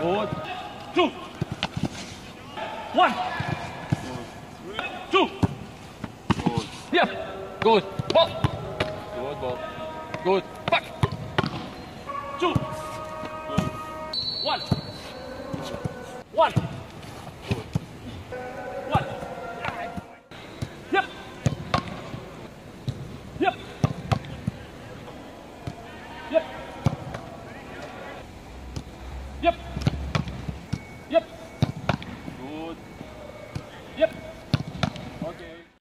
Forward. Two. One. Two. Good. Yeah. Good. Ball. Good ball. Good. Back. Two. Good. One. One. Good. One. Yep. Yep. Yep. Yep. Good. Yep. Okay.